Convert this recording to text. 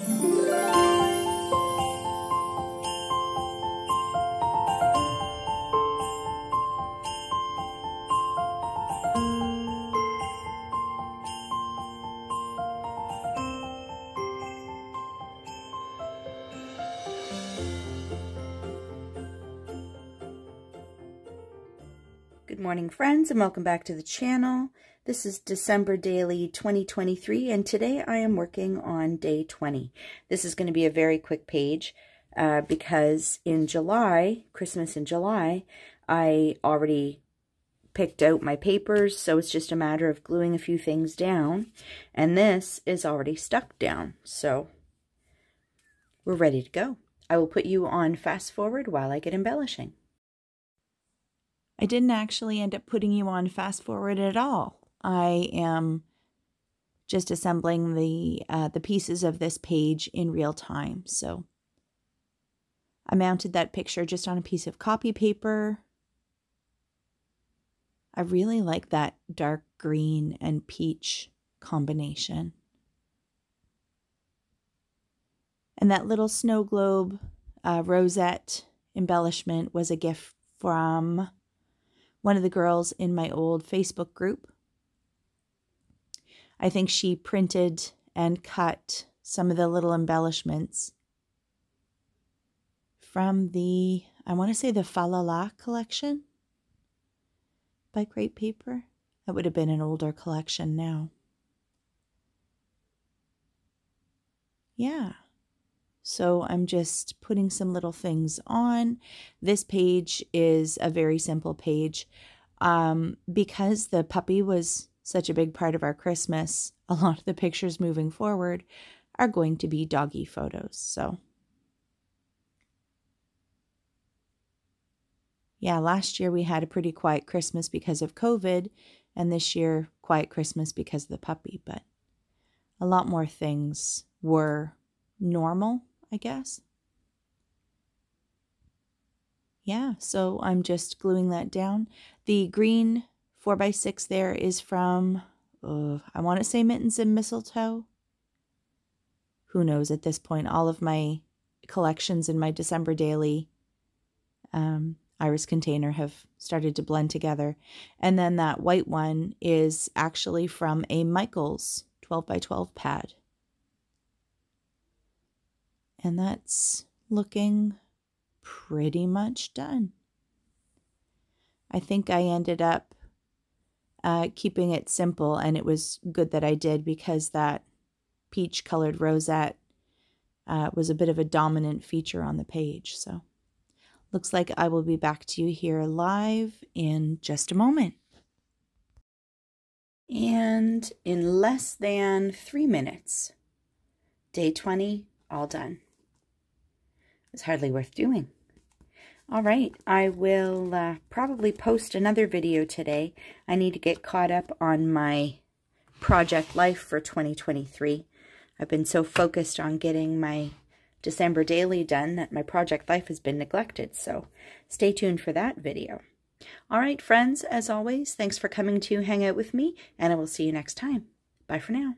Thank you. Good morning friends and welcome back to the channel. This is December Daily 2023 and today I am working on day 20. This is going to be a very quick page uh, because in July, Christmas in July, I already picked out my papers so it's just a matter of gluing a few things down and this is already stuck down so we're ready to go. I will put you on fast forward while I get embellishing. I didn't actually end up putting you on fast forward at all. I am just assembling the uh, the pieces of this page in real time. So I mounted that picture just on a piece of copy paper. I really like that dark green and peach combination. And that little snow globe uh, rosette embellishment was a gift from one of the girls in my old Facebook group. I think she printed and cut some of the little embellishments from the, I want to say the Falala collection by Crate Paper. That would have been an older collection now. Yeah. So I'm just putting some little things on. This page is a very simple page. Um, because the puppy was such a big part of our Christmas, a lot of the pictures moving forward are going to be doggy photos. So yeah, last year we had a pretty quiet Christmas because of COVID, and this year, quiet Christmas because of the puppy, but a lot more things were normal I guess. Yeah, so I'm just gluing that down. The green 4x6 there is from, uh, I want to say Mittens and Mistletoe. Who knows at this point? All of my collections in my December daily um, iris container have started to blend together. And then that white one is actually from a Michaels 12 by 12 pad. And that's looking pretty much done. I think I ended up uh, keeping it simple, and it was good that I did because that peach colored rosette uh, was a bit of a dominant feature on the page. So looks like I will be back to you here live in just a moment. And in less than three minutes, day 20, all done. It's hardly worth doing. All right, I will uh, probably post another video today. I need to get caught up on my project life for 2023. I've been so focused on getting my December daily done that my project life has been neglected, so stay tuned for that video. All right, friends, as always, thanks for coming to hang out with me, and I will see you next time. Bye for now.